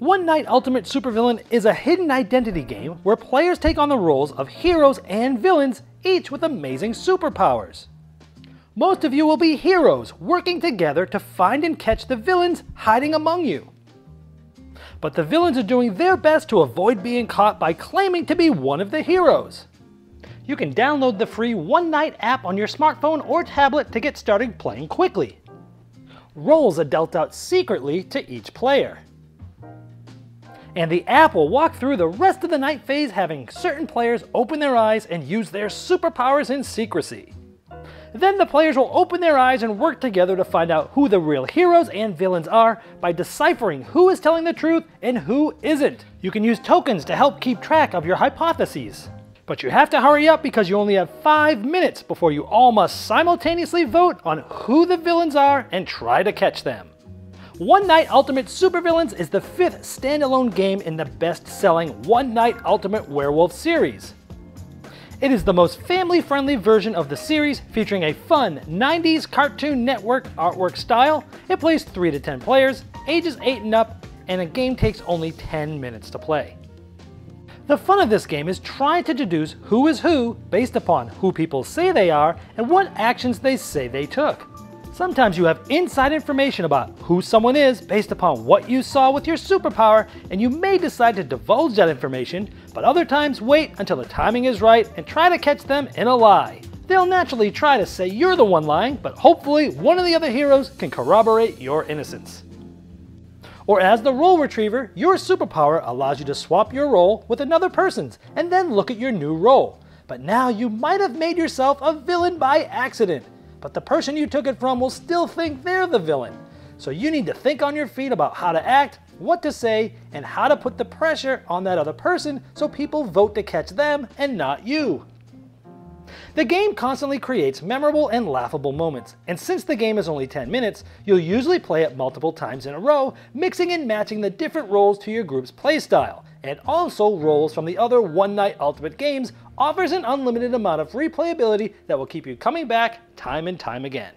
One Night Ultimate Supervillain is a hidden identity game where players take on the roles of heroes and villains, each with amazing superpowers. Most of you will be heroes working together to find and catch the villains hiding among you. But the villains are doing their best to avoid being caught by claiming to be one of the heroes. You can download the free One Night app on your smartphone or tablet to get started playing quickly. Roles are dealt out secretly to each player and the app will walk through the rest of the night phase having certain players open their eyes and use their superpowers in secrecy. Then the players will open their eyes and work together to find out who the real heroes and villains are by deciphering who is telling the truth and who isn't. You can use tokens to help keep track of your hypotheses. But you have to hurry up because you only have 5 minutes before you all must simultaneously vote on who the villains are and try to catch them. One Night Ultimate Supervillains is the fifth standalone game in the best-selling One Night Ultimate Werewolf series. It is the most family-friendly version of the series, featuring a fun 90s Cartoon Network artwork style. It plays 3 to 10 players, ages 8 and up, and a game takes only 10 minutes to play. The fun of this game is trying to deduce who is who based upon who people say they are and what actions they say they took. Sometimes you have inside information about who someone is based upon what you saw with your superpower, and you may decide to divulge that information, but other times wait until the timing is right and try to catch them in a lie. They'll naturally try to say you're the one lying, but hopefully one of the other heroes can corroborate your innocence. Or as the role retriever, your superpower allows you to swap your role with another person's and then look at your new role. But now you might have made yourself a villain by accident but the person you took it from will still think they're the villain. So you need to think on your feet about how to act, what to say, and how to put the pressure on that other person so people vote to catch them and not you. The game constantly creates memorable and laughable moments, and since the game is only 10 minutes, you'll usually play it multiple times in a row, mixing and matching the different roles to your group's playstyle, and also roles from the other One Night Ultimate games offers an unlimited amount of replayability that will keep you coming back time and time again.